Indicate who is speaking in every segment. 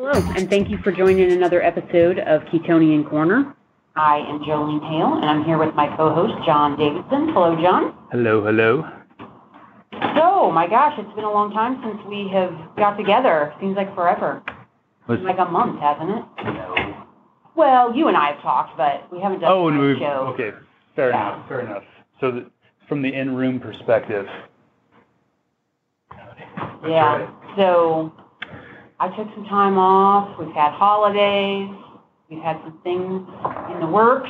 Speaker 1: Hello, and thank you for joining another episode of Ketonian Korner. I am Jolene Hale, and I'm here with my co-host, John Davidson. Hello, John.
Speaker 2: Hello, hello.
Speaker 1: So, my gosh, it's been a long time since we have got together. Seems like forever.
Speaker 2: Was-
Speaker 1: like a month, hasn't it? No. Well, you and I have talked, but we haven't done
Speaker 2: Oh,
Speaker 1: a
Speaker 2: and we
Speaker 1: show.
Speaker 2: okay. Fair
Speaker 1: Yeah.
Speaker 2: enough. Fair enough. So, the, from the in-room perspective.
Speaker 1: Yeah. So I took some time off. We've had holidays. We've had some things in the works.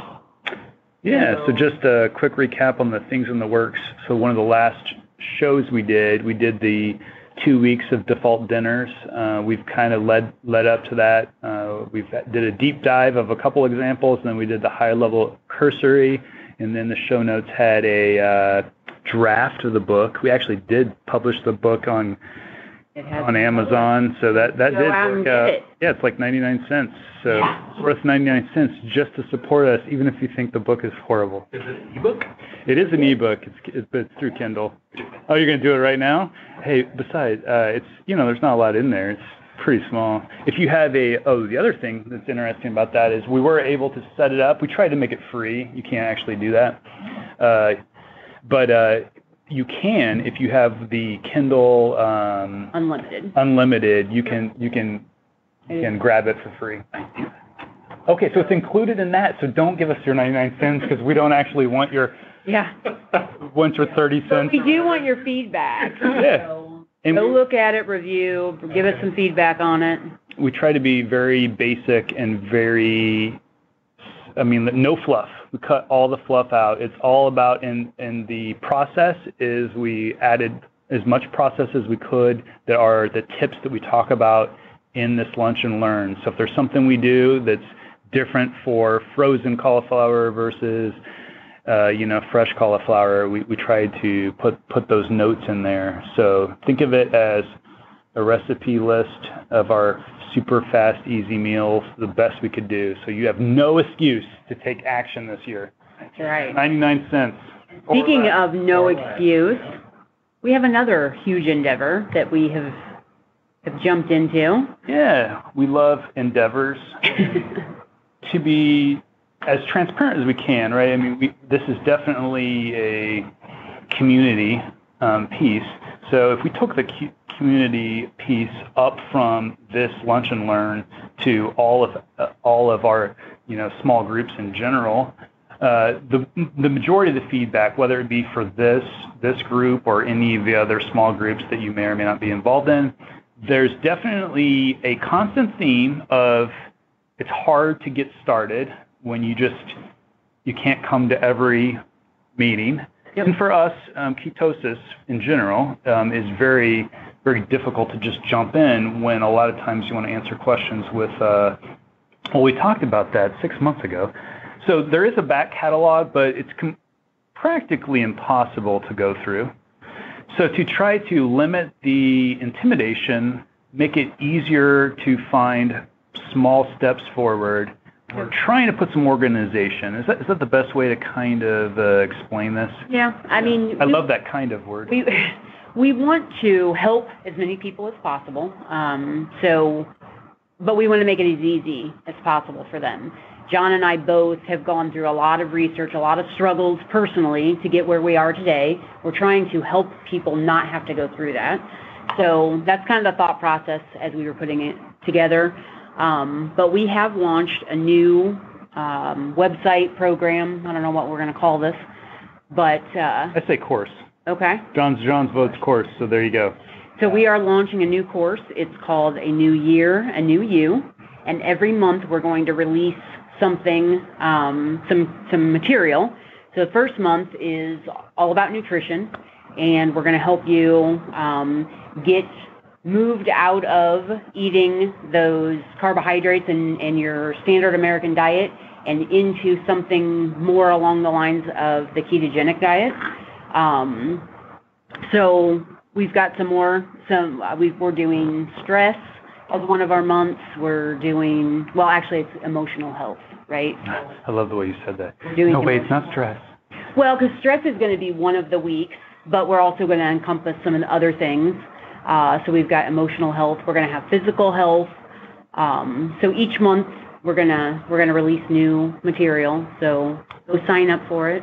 Speaker 2: Yeah. So just a quick recap on the things in the works. So one of the last shows we did, we did the two weeks of default dinners. Uh, we've kind of led led up to that. Uh, we've did a deep dive of a couple examples, and then we did the high level cursory, and then the show notes had a uh, draft of the book. We actually did publish the book on
Speaker 1: It has
Speaker 2: on Amazon, so that that
Speaker 1: Go
Speaker 2: did
Speaker 1: out and
Speaker 2: work
Speaker 1: get
Speaker 2: out.
Speaker 1: it.
Speaker 2: Yeah, it's like 99 cents. So
Speaker 1: Yeah.
Speaker 2: it's worth 99 cents just to support us, even if you think the book is horrible.
Speaker 3: Is it an ebook?
Speaker 2: It is an ebook. It's it's, but it's through Kindle. Oh, you're gonna do it right now? Hey, besides, uh, it's you know there's not a lot in there. It's pretty small. If you have a oh, the other thing that's interesting about that is we were able to set it up. We tried to make it free. You can't actually do that, uh, but uh, you can if you have the Kindle um,
Speaker 1: unlimited.
Speaker 2: Unlimited. You can you can you can grab it for free. Okay, so it's included in that. So don't give us your 99 cents because we don't actually want your
Speaker 1: Yeah.
Speaker 2: want your 30 cents.
Speaker 1: We do want your feedback.
Speaker 2: Yeah.
Speaker 1: So
Speaker 2: And
Speaker 1: go
Speaker 2: we-
Speaker 1: look at it, review, give us some feedback on it.
Speaker 2: we try to be very basic and very i mean no fluff we cut all the fluff out. It's all about in in the process is we added as much process as we could. That are the tips that we talk about in this lunch and learn. So if there's something we do that's different for frozen cauliflower versus uh, you know fresh cauliflower we, we tried to put put those notes in there. So think of it as a recipe list of our super fast, easy meals, the best we could do. So you have no excuse to take action this year.
Speaker 1: That's right.
Speaker 2: 99 cents.
Speaker 1: Speaking of no excuse, we have another huge endeavor that we have have jumped into.
Speaker 2: Yeah, we love endeavors to be as transparent as we can, right? I mean, we, this is definitely a community um, piece. So if we took the community piece up from this lunch and learn to all of uh, all of our you know small groups in general, uh, the the majority of the feedback, whether it be for this this group or any of the other small groups that you may or may not be involved in, there's definitely a constant theme of it's hard to get started when you just you can't come to every meeting.
Speaker 1: Yep.
Speaker 2: And for us, um, ketosis in general um, is very very difficult to just jump in when a lot of times you want to answer questions with. Uh, well, we talked about that six months ago. So there is a back catalog, but it's com- practically impossible to go through. So to try to limit the intimidation, make it easier to find small steps forward, we're trying to put some organization. Is that, is that the best way to kind of uh, explain this?
Speaker 1: Yeah, I mean,
Speaker 2: I
Speaker 1: we-
Speaker 2: love that kind of word.
Speaker 1: we we want to help as many people as possible. Um, so, but we want to make it as easy as possible for them. John and I both have gone through a lot of research, a lot of struggles personally to get where we are today. We're trying to help people not have to go through that. So that's kind of the thought process as we were putting it together. Um, but we have launched a new um, website program. I don't know what we're going to call this, but uh,
Speaker 2: I say course.
Speaker 1: Okay.
Speaker 2: John's John's votes course. So there you go.
Speaker 1: So we are launching a new course. It's called A New Year, A New You. And every month we're going to release something, um, some, some material. So the first month is all about nutrition. And we're going to help you um, get moved out of eating those carbohydrates and, and your standard American diet and into something more along the lines of the ketogenic diet. Um, so we've got some more. Some uh, we we're doing stress as one of our months. We're doing well. Actually, it's emotional health, right?
Speaker 2: I love the way you said that.
Speaker 1: We're doing
Speaker 2: No, wait, it's not stress.
Speaker 1: Well, because stress is going to be one of the weeks, but we're also going to encompass some of the other things. Uh, so we've got emotional health. We're going to have physical health. Um, so each month we're gonna we're gonna release new material. So go sign up for it.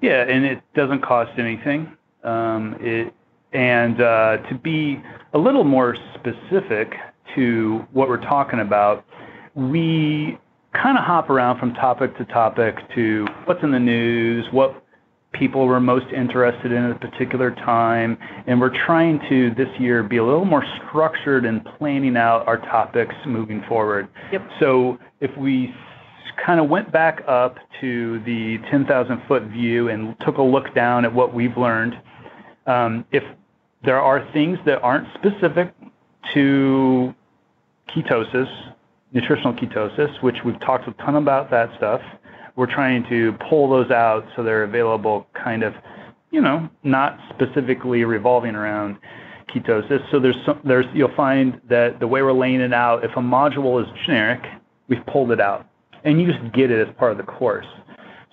Speaker 2: Yeah, and it doesn't cost anything. Um, it and uh, to be a little more specific to what we're talking about, we kind of hop around from topic to topic to what's in the news, what people were most interested in at a particular time, and we're trying to this year be a little more structured in planning out our topics moving forward.
Speaker 1: Yep.
Speaker 2: So if we kind of went back up to the 10,000 foot view and took a look down at what we've learned, um, if there are things that aren't specific to ketosis, nutritional ketosis, which we've talked a ton about that stuff. We're trying to pull those out so they're available kind of, you know, not specifically revolving around ketosis. So there's some, there's you'll find that the way we're laying it out, if a module is generic, we've pulled it out. And you just get it as part of the course.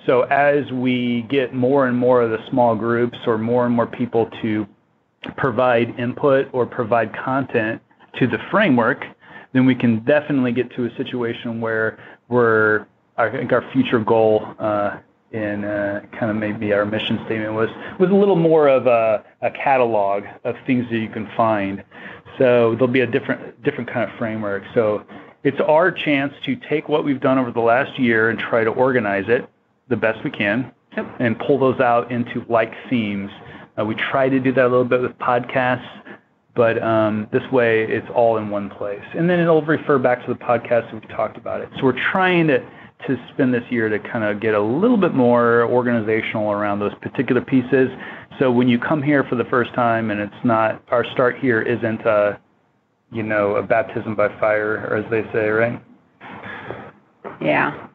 Speaker 2: So as we get more and more of the small groups or more and more people to provide input or provide content to the framework, then we can definitely get to a situation where we're, I think our future goal uh, in uh, kind of maybe our mission statement was was a little more of a, a catalog of things that you can find. So there'll be a different different kind of framework. So it's our chance to take what we've done over the last year and try to organize it the best we can and pull those out into like themes. Uh, we try to do that a little bit with podcasts, but um, this way it's all in one place. And then it'll refer back to the podcast that we've talked about it. So we're trying to, to spend this year to kind of get a little bit more organizational around those particular pieces. So when you come here for the first time and it's not, our start here isn't a, you know, a baptism by fire, or as they say, right?
Speaker 1: Yeah.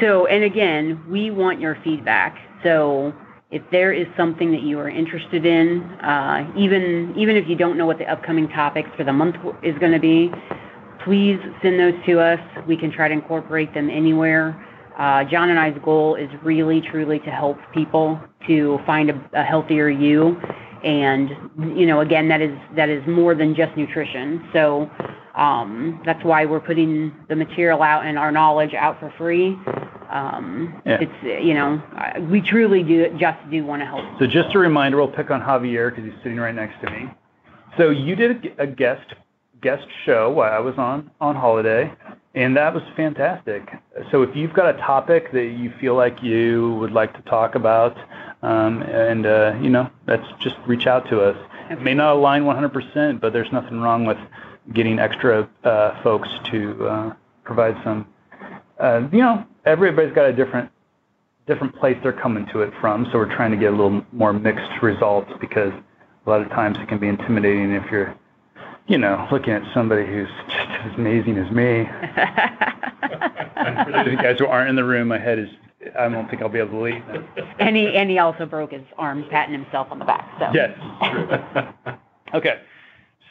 Speaker 1: So, and again, we want your feedback. So, if there is something that you are interested in, uh, even even if you don't know what the upcoming topics for the month is going to be, please send those to us. We can try to incorporate them anywhere. Uh, John and I's goal is really, truly to help people to find a, a healthier you, and you know, again, that is that is more than just nutrition. So um, that's why we're putting the material out and our knowledge out for free. Um,
Speaker 2: Yeah.
Speaker 1: It's you know, we truly do just do want to help.
Speaker 2: So just a reminder, we'll pick on Javier because he's sitting right next to me. So you did a, a guest guest show while I was on on holiday, and that was fantastic. So if you've got a topic that you feel like you would like to talk about, um, and uh, you know, that's just reach out to us. It may not align 100%, but there's nothing wrong with getting extra uh, folks to uh, provide some. Uh, you know, everybody's got a different different place they're coming to it from. So we're trying to get a little more mixed results because a lot of times it can be intimidating if you're, you know, looking at somebody who's just as amazing as me. And for those of you guys who aren't in the room, my head is, I don't think I'll be able to leave.
Speaker 1: and he and he also broke his arm patting himself on the back. So
Speaker 2: Yes. okay.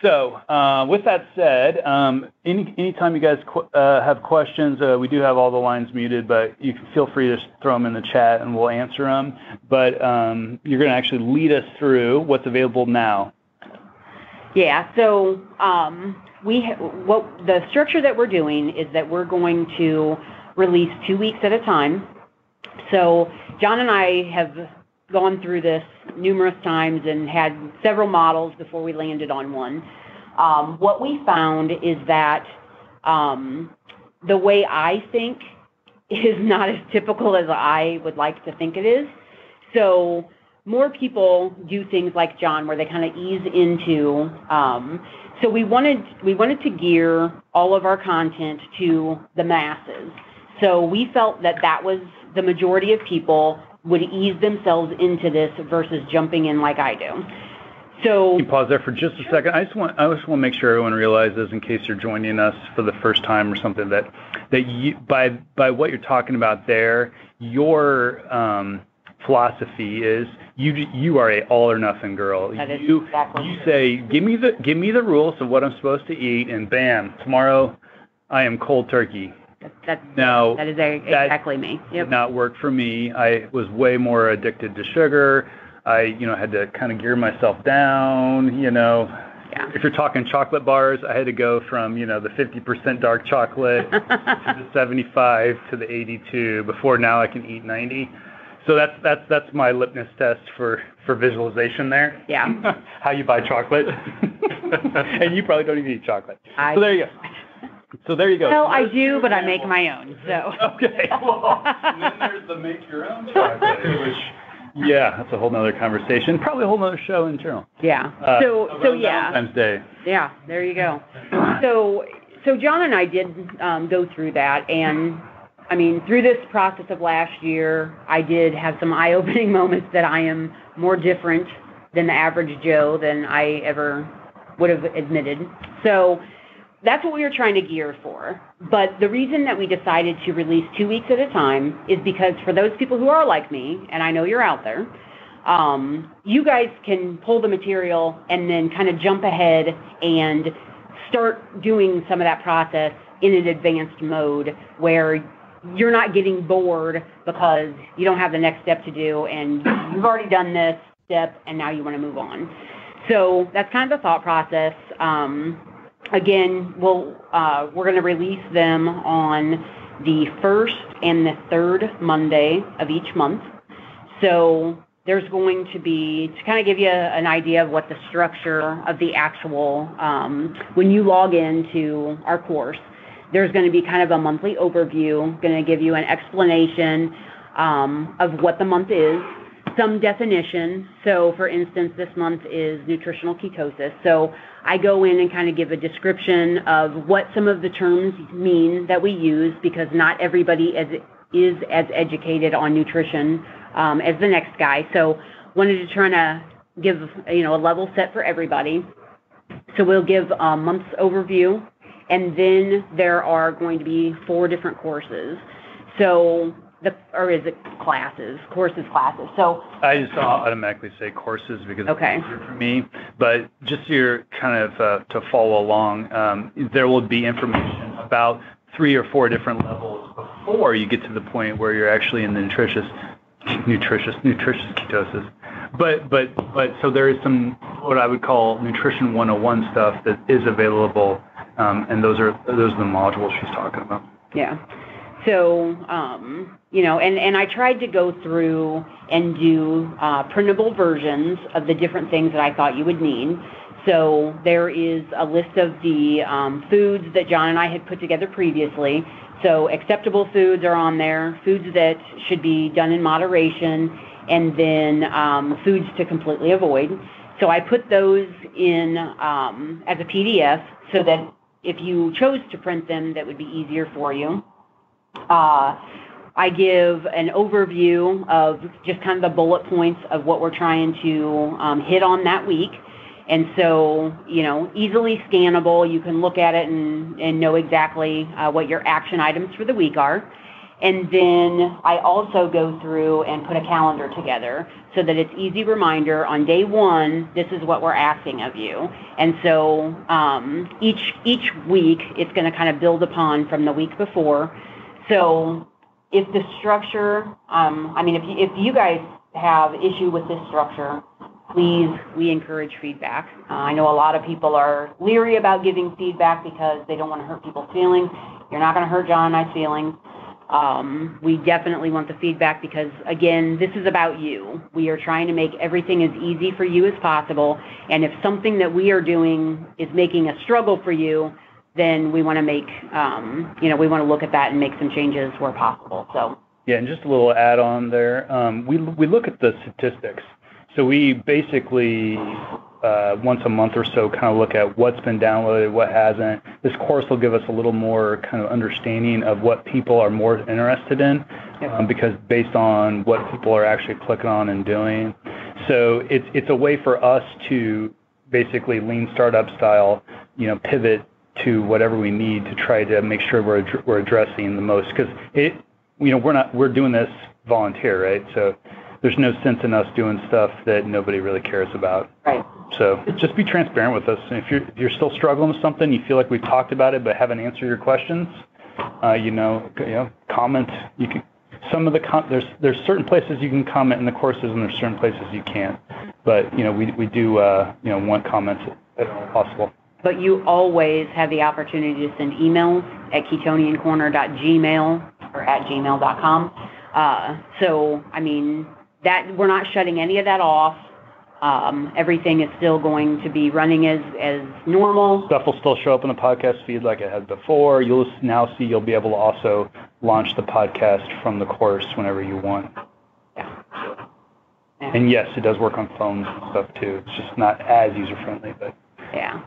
Speaker 2: So, uh, with that said, um, any anytime you guys qu- uh, have questions, uh, we do have all the lines muted, but you can feel free to throw them in the chat and we'll answer them. But um, you're going to actually lead us through what's available now.
Speaker 1: Yeah. So um, we ha- what the structure that we're doing is that we're going to release two weeks at a time. So John and I have gone through this numerous times and had several models before we landed on one. Um, what we found is that um, the way I think is not as typical as I would like to think it is. So more people do things like John, where they kind of ease into. Um, so we wanted we wanted to gear all of our content to the masses. So we felt that that was the majority of people would ease themselves into this versus jumping in like I do. So
Speaker 2: Can you pause there for just a second? I just want I just want to make sure everyone realizes, in case you're joining us for the first time or something, that that you by by what you're talking about there, your um, philosophy is you you are a all or nothing girl.
Speaker 1: That is
Speaker 2: you
Speaker 1: exactly
Speaker 2: you say give me the give me the rules of what I'm supposed to eat, and bam, tomorrow I am cold turkey.
Speaker 1: That, that,
Speaker 2: Now
Speaker 1: that is a,
Speaker 2: that
Speaker 1: exactly me.
Speaker 2: did not work for me. I was way more addicted to sugar. I, you know, had to kind of gear myself down, you know,
Speaker 1: Yeah.
Speaker 2: If you're talking chocolate bars, I had to go from, you know, the 50% dark chocolate to the 75 to the 82 before now I can eat 90. So that's that's that's my litmus test for for visualization there.
Speaker 1: Yeah.
Speaker 2: How you buy chocolate. and you probably don't even eat chocolate.
Speaker 1: I-
Speaker 2: so there you go. So there you go.
Speaker 1: Well, I do, but I make my own, so.
Speaker 2: Okay. Well, and then there's the make your own chocolate, which yeah, that's a whole nother conversation. Probably a whole nother show in general.
Speaker 1: Yeah.
Speaker 2: Uh,
Speaker 1: So, so yeah.
Speaker 2: Valentine's Day.
Speaker 1: Yeah, there you go. So, so John and I did um, go through that, and I mean, through this process of last year, I did have some eye-opening moments that I am more different than the average Joe than I ever would have admitted. So that's what we were trying to gear for. But the reason that we decided to release two weeks at a time is because for those people who are like me, and I know you're out there, um, you guys can pull the material and then kind of jump ahead and start doing some of that process in an advanced mode where you're not getting bored because you don't have the next step to do and you've already done this step and now you want to move on. So that's kind of the thought process. Um, again, we'll, uh, we're going to release them on the first and the third Monday of each month. So there's going to be, to kind of give you an idea of what the structure of the actual, um, when you log into our course, there's going to be kind of a monthly overview, going to give you an explanation um, of what the month is, some definition. So, for instance, this month is nutritional ketosis. So, I go in and kind of give a description of what some of the terms mean that we use because not everybody is, is as educated on nutrition um, as the next guy. So, wanted to try to give you know a level set for everybody. So we'll give a month's overview, and then there are going to be four different courses. So or is it classes? Courses, classes. So
Speaker 2: I just automatically say courses because
Speaker 1: Okay.
Speaker 2: it's easier for me. But just your kind of uh, to follow along, um, there will be information about three or four different levels before you get to the point where you're actually in the nutritious, nutritious, nutritious ketosis. But but but so there is some what I would call nutrition 101 stuff that is available, um, and those are those are the modules she's talking about.
Speaker 1: Yeah. So, um, you know, and, and I tried to go through and do uh, printable versions of the different things that I thought you would need. So there is a list of the um, foods that John and I had put together previously. So acceptable foods are on there, foods that should be done in moderation, and then um, foods to completely avoid. So I put those in um, as a PDF so that if you chose to print them, that would be easier for you. Uh, I give an overview of just kind of the bullet points of what we're trying to um, hit on that week. And so, you know, easily scannable. You can look at it and, and know exactly uh, what your action items for the week are. And then I also go through and put a calendar together so that it's easy reminder on day one, this is what we're asking of you. And so um, each each week, it's going to kind of build upon from the week before. So if the structure, um, I mean, if you, if you guys have issue with this structure, please, we encourage feedback. Uh, I know a lot of people are leery about giving feedback because they don't want to hurt people's feelings. You're not going to hurt John and I's feelings. Um, we definitely want the feedback because, again, this is about you. We are trying to make everything as easy for you as possible. And if something that we are doing is making a struggle for you, then we want to make, um, you know, we want to look at that and make some changes where possible. So,
Speaker 2: Yeah, and just a little add-on there. Um, we we look at the statistics. So we basically uh, once a month or so kind of look at what's been downloaded, what hasn't. This course will give us a little more kind of understanding of what people are more interested in, um, because based on what people are actually clicking on and doing. So it's it's a way for us to basically lean startup style, you know, pivot to whatever we need to try to make sure we're we're addressing the most because it you know we're not we're doing this volunteer right? So there's no sense in us doing stuff that nobody really cares about.
Speaker 1: Right.
Speaker 2: so just be transparent with us. And if you're if you're still struggling with something you feel like we've talked about it but haven't answered your questions uh, you know you know comment. You can some of the com- there's there's certain places you can comment in the courses and there's certain places you can't. But you know we we do uh, you know want comments at all possible.
Speaker 1: But you always have the opportunity to send emails at ketoniancorner.gmail or at gmail.com. Uh, so, I mean, that we're not shutting any of that off. Um, everything is still going to be running as, as normal.
Speaker 2: Stuff will still show up in the podcast feed like it had before. You'll now see you'll be able to also launch the podcast from the course whenever you want.
Speaker 1: Yeah.
Speaker 2: And yes, it does work on phones and stuff too. It's just not as user friendly, but
Speaker 1: Yeah.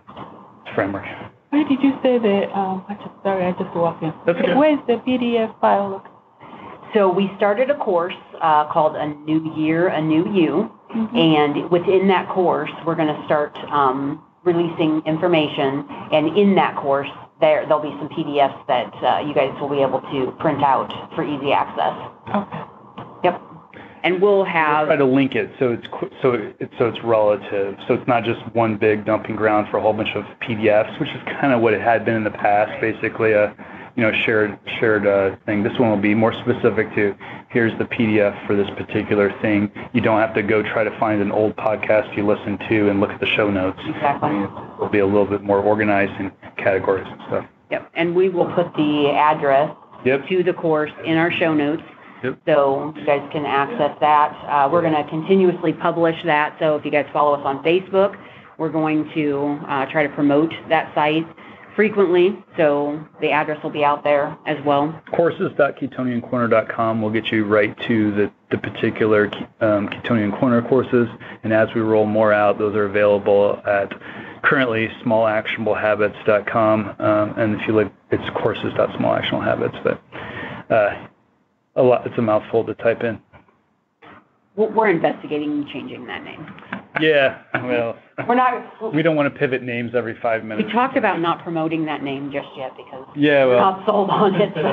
Speaker 2: It's framework.
Speaker 3: Where did you say that? um, I just, sorry, I just walked in.
Speaker 2: That's okay.
Speaker 3: Where's the PDF file? Look.
Speaker 1: So we started a course uh, called A New Year, A New You. And within that course, we're going to start um, releasing information. And in that course, there there'll be some PDFs that uh, you guys will be able to print out for easy access.
Speaker 3: Okay.
Speaker 1: And we'll have
Speaker 2: Try to link it so it's so it's so it's relative. So it's not just one big dumping ground for a whole bunch of PDFs, which is kind of what it had been in the past, basically a you know shared shared uh, thing. This one will be more specific to here's the PDF for this particular thing. You don't have to go try to find an old podcast you listen to and look at the show notes.
Speaker 1: Exactly.
Speaker 2: I mean, it'll be a little bit more organized in categories and stuff.
Speaker 1: Yep. And we will put the address
Speaker 2: Yep.
Speaker 1: to the course in our show notes.
Speaker 2: Yep.
Speaker 1: So you guys can access that. Uh, we're going to continuously publish that. So if you guys follow us on Facebook, we're going to uh, try to promote that site frequently. So the address will be out there as well.
Speaker 2: Courses.ketoniancorner.com will get you right to the, the particular um, Ketonian Korner courses. And as we roll more out, those are available at currently smallactionablehabits.com. Um, and if you look, it's courses.smallactionablehabits. But uh, it's a mouthful to type in.
Speaker 1: We're we're investigating changing that name.
Speaker 2: Yeah, well,
Speaker 1: We're not.
Speaker 2: we don't want to pivot names every five minutes.
Speaker 1: We talked about not promoting that name just yet because
Speaker 2: Yeah,
Speaker 1: we're not sold on it. So.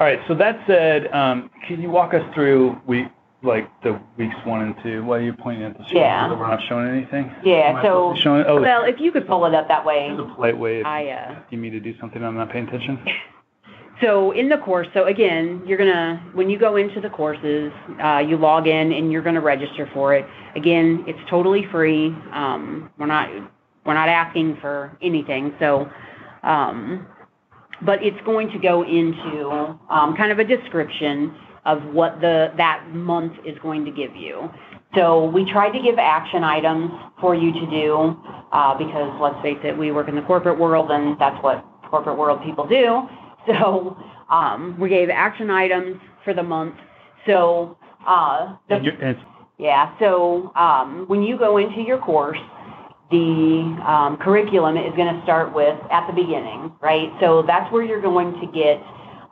Speaker 2: All right. So that said, um, can you walk us through we like the weeks one and two? Why are you pointing at the screen?
Speaker 1: Yeah.
Speaker 2: We're not showing anything.
Speaker 1: Yeah, so-
Speaker 2: supposed to be showing. Oh,
Speaker 1: well, if you could pull it up that way,
Speaker 2: it's a polite way of
Speaker 1: I. Uh,
Speaker 2: asking me to do something I'm not paying attention.
Speaker 1: So in the course, so again, you're gonna when you go into the courses, uh, you log in and you're gonna register for it. Again, it's totally free. Um, we're not we're not asking for anything. So, um, but it's going to go into um, kind of a description of what the that month is going to give you. So we tried to give action items for you to do uh, because let's face it, we work in the corporate world and that's what corporate world people do. So um, we gave action items for the month. So uh, the,
Speaker 2: And and
Speaker 1: yeah, so um, when you go into your course, the um, curriculum is going to start with at the beginning, right? So that's where you're going to get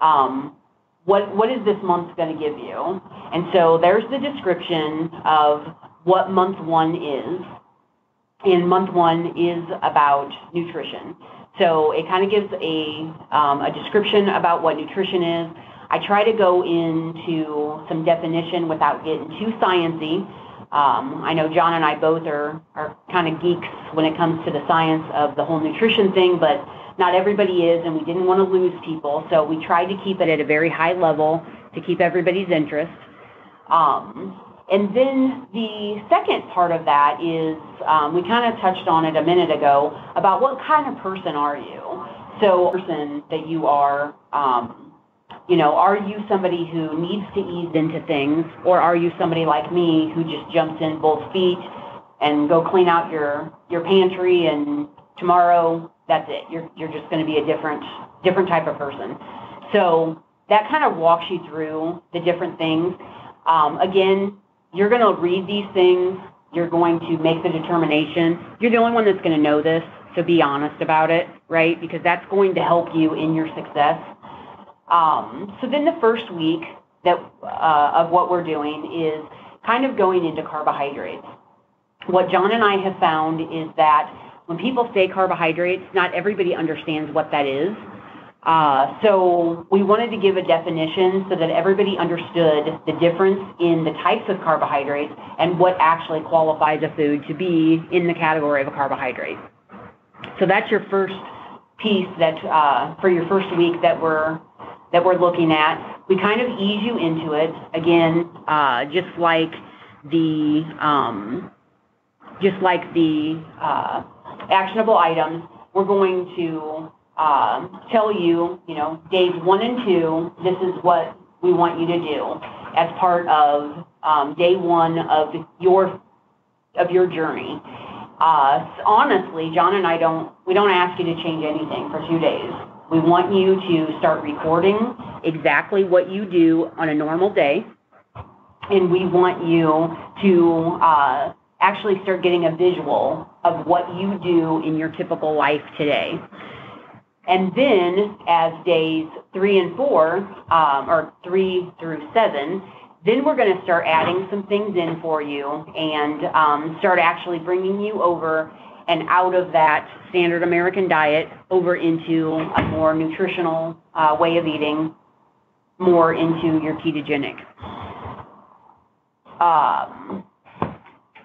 Speaker 1: um, what what is this month going to give you, and so there's the description of what month one is, and month one is about nutrition. So it kind of gives a um, a description about what nutrition is. I try to go into some definition without getting too sciencey. Um, I know John and I both are, are kind of geeks when it comes to the science of the whole nutrition thing, but not everybody is, and we didn't want to lose people, so we tried to keep it at a very high level to keep everybody's interest. Um, and then the second part of that is um, we kind of touched on it a minute ago about what kind of person are you? So, person that you are. Um, you know, are you somebody who needs to ease into things, or are you somebody like me who just jumps in both feet and go clean out your your pantry, and tomorrow that's it. You're you're just going to be a different different type of person. So that kind of walks you through the different things. Um, again, you're going to read these things. You're going to make the determination. You're the only one that's going to know this, so be honest about it, right? Because that's going to help you in your success. Um, so then the first week that uh, of what we're doing is kind of going into carbohydrates. What John and I have found is that when people say carbohydrates, not everybody understands what that is. Uh, so we wanted to give a definition so that everybody understood the difference in the types of carbohydrates and what actually qualifies a food to be in the category of a carbohydrate. So that's your first piece that uh, for your first week that we're that we're looking at. We kind of ease you into it again, uh, just like the um, just like the actionable items, we're going to um, tell you, you know, days one and two, this is what we want you to do as part of um, day one of your of your journey. Uh, honestly, John and I don't we don't ask you to change anything for two days. We want you to start recording exactly what you do on a normal day, and we want you to uh, actually start getting a visual of what you do in your typical life today. And then as days three and four, um, or three through seven, then we're going to start adding some things in for you and um, start actually bringing you over and out of that standard American diet over into a more nutritional uh, way of eating, more into your ketogenic. Um,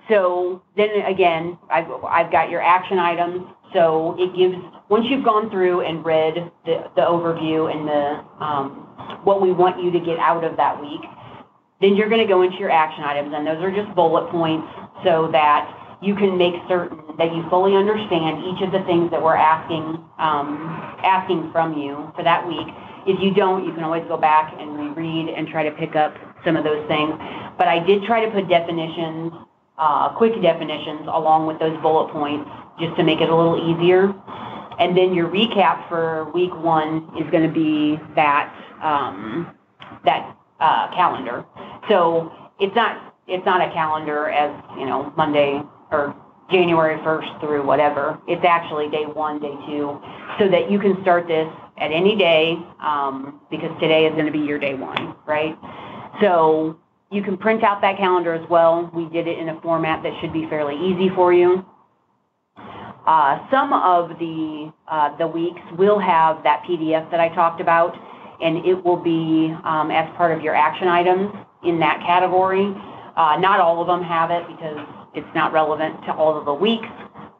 Speaker 1: so then again, I've, I've got your action items. So it gives, once you've gone through and read the, the overview and the, um, what we want you to get out of that week, then you're going to go into your action items. And those are just bullet points so that you can make certain that you fully understand each of the things that we're asking, um, asking from you for that week. If you don't, you can always go back and reread and try to pick up some of those things. But I did try to put definitions quick definitions along with those bullet points just to make it a little easier. And then your recap for week one is going to be that um, that uh, calendar. So it's not it's not a calendar as you know Monday or January 1st through whatever. It's actually day one, day two, so that you can start this at any day um, because today is going to be your day one, right? So you can print out that calendar as well. We did it in a format that should be fairly easy for you. Uh, some of the, uh, the weeks will have that PDF that I talked about, and it will be um, as part of your action items in that category. Uh, not all of them have it because it's not relevant to all of the weeks,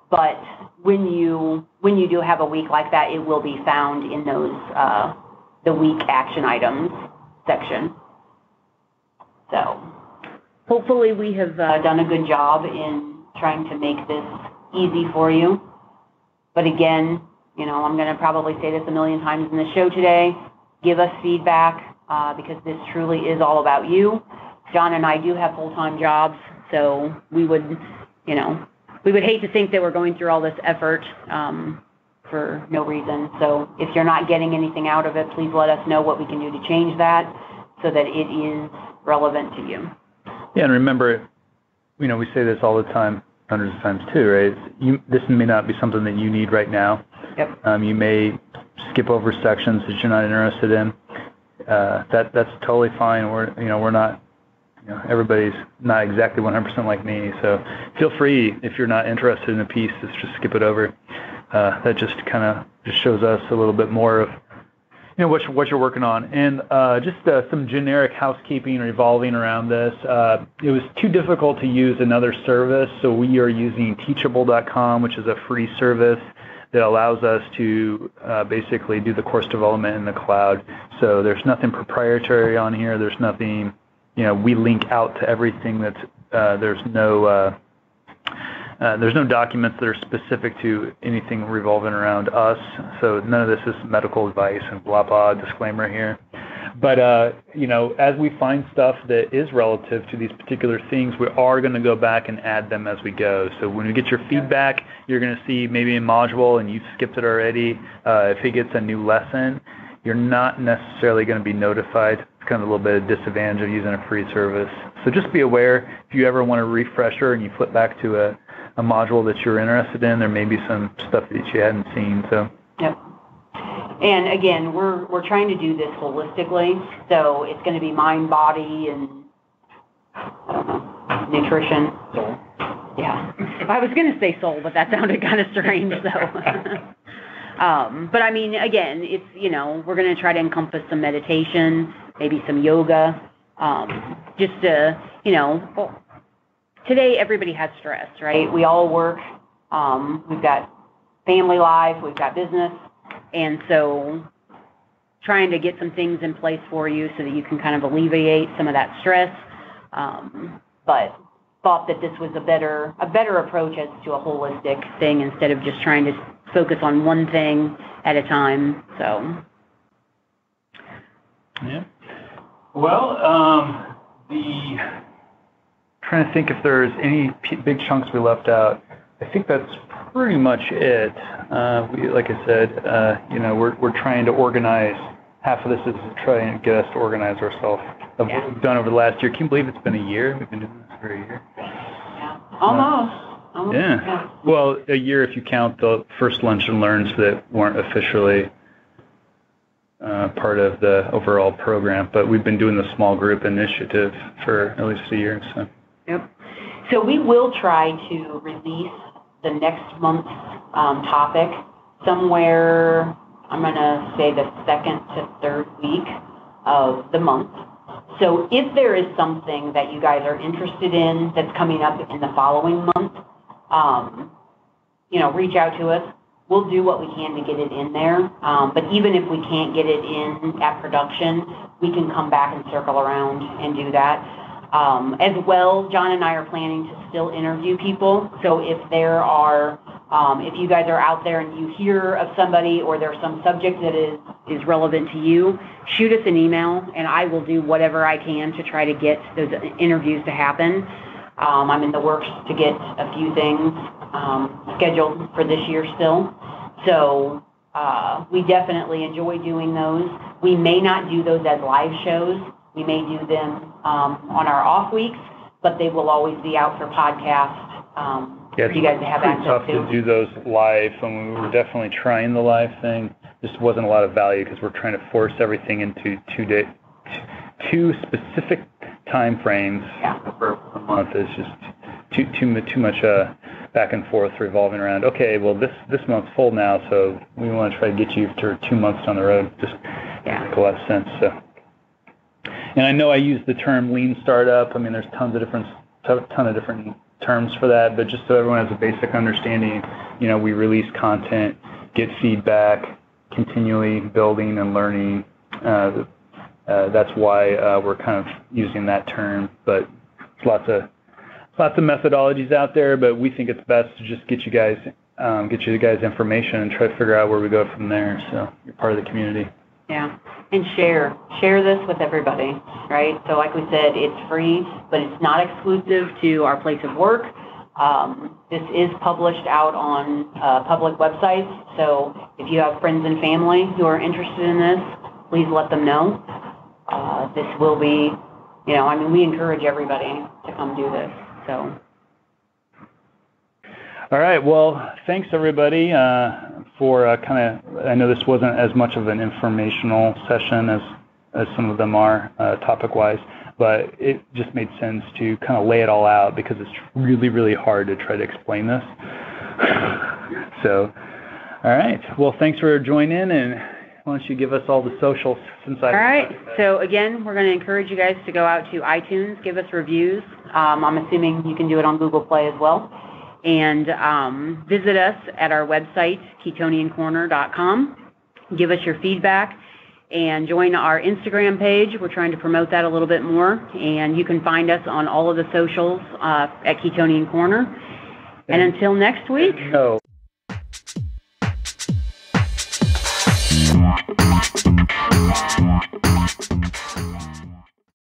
Speaker 1: but when you when you do have a week like that, it will be found in those uh, the week action items section. So hopefully we have uh, done a good job in trying to make this easy for you. But again, you know, I'm going to probably say this a million times in the show today. Give us feedback uh, because this truly is all about you. John and I do have full-time jobs, so we would, you know, we would hate to think that we're going through all this effort um, for no reason. So if you're not getting anything out of it, please let us know what we can do to change that so that it is relevant to you.
Speaker 2: Yeah, and remember, you know, we say this all the time, hundreds of times too, right? This may not be something that you need right now.
Speaker 1: Yep.
Speaker 2: Um, you may skip over sections that you're not interested in. Uh, that that's totally fine. We're you know we're not you know everybody's not exactly 100% like me. So feel free if you're not interested in a piece, just skip it over. Uh, that just kind of just shows us a little bit more of you know what you're, what you're working on, and uh, just uh, some generic housekeeping revolving around this. Uh, it was too difficult to use another service, so we are using Teachable.com, which is a free service that allows us to basically do the course development in the cloud. So there's nothing proprietary on here. There's nothing, you know, we link out to everything that's. There's no there's no documents that are specific to anything revolving around us, so none of this is medical advice and blah blah disclaimer here. But uh, you know, as we find stuff that is relative to these particular things, we are going to go back and add them as we go. So when we get your feedback, you're going to see maybe a module and you've skipped it already. Uh, if it gets a new lesson, you're not necessarily going to be notified. It's kind of a little bit of disadvantage of using a free service. So just be aware if you ever want a refresher and you flip back to a a module that you're interested in. There may be some stuff that you hadn't seen. So.
Speaker 1: Yep. And again, we're we're trying to do this holistically, so it's going to be mind, body, and I don't know, nutrition.
Speaker 4: Soul.
Speaker 1: Yeah, I was going to say soul, but that sounded kind of strange. So, um, but I mean, again, it's you know we're going to try to encompass some meditation, maybe some yoga, um, just to you know today everybody has stress, right? We all work. Um, we've got family life, we've got business, and so trying to get some things in place for you so that you can kind of alleviate some of that stress. Um, but thought that this was a better, a better approach as to a holistic thing instead of just trying to focus on one thing at a time, so.
Speaker 2: Yeah. Well, um, the trying to think if there's any p- big chunks we left out. I think that's pretty much it. Uh, we, like I said, uh, you know, we're we're trying to organize. Half of this is to try and get us to organize ourselves of
Speaker 1: Yeah.
Speaker 2: what we've done over the last year. Can you believe it's been a year? We've been doing this for a year.
Speaker 1: Yeah. Almost. Almost,
Speaker 2: Yeah. Well, a year if you count the first lunch and learns that weren't officially uh, part of the overall program, but we've been doing the small group initiative for at least a year. So
Speaker 1: Yep. So we will try to release the next month's um, topic somewhere, I'm going to say the second to third week of the month. So if there is something that you guys are interested in that's coming up in the following month, um, you know, reach out to us. We'll do what we can to get it in there. Um, but even if we can't get it in at production, we can come back and circle around and do that. Um, as well, John and I are planning to still interview people. So if there are, um, if you guys are out there and you hear of somebody or there's some subject that is, is relevant to you, shoot us an email and I will do whatever I can to try to get those interviews to happen. Um, I'm in the works to get a few things um, scheduled for this year still. So uh, we definitely enjoy doing those. We may not do those as live shows. We may do them um, on our off weeks, but they will always be out for podcast um,
Speaker 2: yeah,
Speaker 1: for you guys to have
Speaker 2: pretty
Speaker 1: access
Speaker 2: tough
Speaker 1: to.
Speaker 2: to do those live. And we were definitely trying the live thing. Just wasn't a lot of value because we're trying to force everything into two day, two specific time frames
Speaker 1: Yeah.
Speaker 2: for a month is just too too too much uh, back and forth revolving around. Okay, well this this month's full now, so we want to try to get you to two months down the road. Just
Speaker 1: Yeah.
Speaker 2: make a lot of sense. So, and I know I use the term lean startup. I mean, there's tons of different ton of different terms for that, but just so everyone has a basic understanding, you know, we release content, get feedback, continually building and learning. Uh, uh, that's why uh, we're kind of using that term. But lots of lots of methodologies out there, but we think it's best to just get you guys um, get you guys information and try to figure out where we go from there. So you're part of the community.
Speaker 1: Yeah, and share. Share this with everybody, right? So like we said, it's free, but it's not exclusive to our place of work. Um, this is published out on uh, public websites, so if you have friends and family who are interested in this, please let them know. Uh, this will be, you know, I mean, we encourage everybody to come do this, so.
Speaker 2: All right. Well, thanks everybody uh, for uh, kind of. I know this wasn't as much of an informational session as as some of them are uh, topic-wise, but it just made sense to kind of lay it all out because it's really, really hard to try to explain this. so, all right. Well, thanks for joining, and why don't you give us all the socials since I.
Speaker 1: All right. So again, we're going to encourage you guys to go out to iTunes, give us reviews. Um, I'm assuming you can do it on Google Play as well and um, visit us at our website, ketoniancorner.com. Give us your feedback and join our Instagram page. We're trying to promote that a little bit more. And you can find us on all of the socials uh, at Ketonian Korner. And, and until next week.
Speaker 2: No.